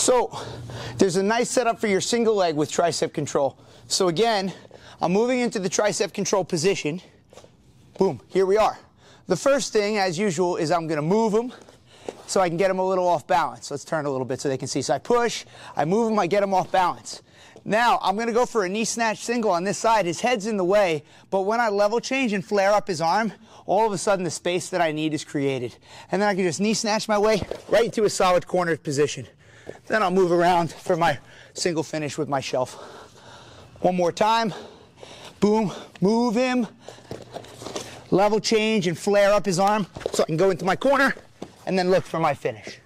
So there's a nice setup for your single leg with tricep control. So again, I'm moving into the tricep control position. Boom, here we are. The first thing, as usual, is I'm gonna move them so I can get them a little off balance. Let's turn a little bit so they can see. So I push, I move them, I get them off balance. Now, I'm gonna go for a knee snatch single on this side. His head's in the way, but when I level change and flare up his arm, all of a sudden the space that I need is created. And then I can just knee snatch my way right into a solid cornered position. Then I'll move around for my single finish with my shelf. One more time. Boom, move him. Level change and flare up his arm so I can go into my corner and then look for my finish.